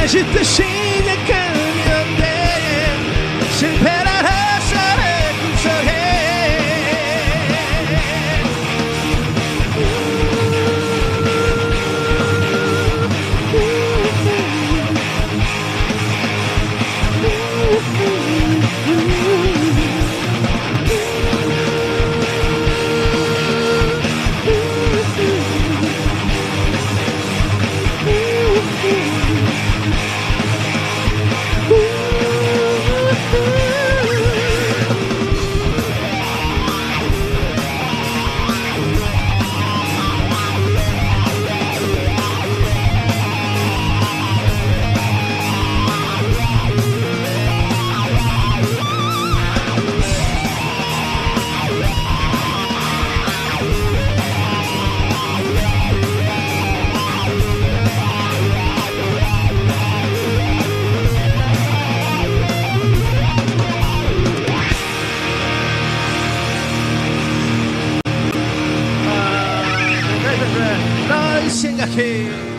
Regis Teixeira. e chega aqui.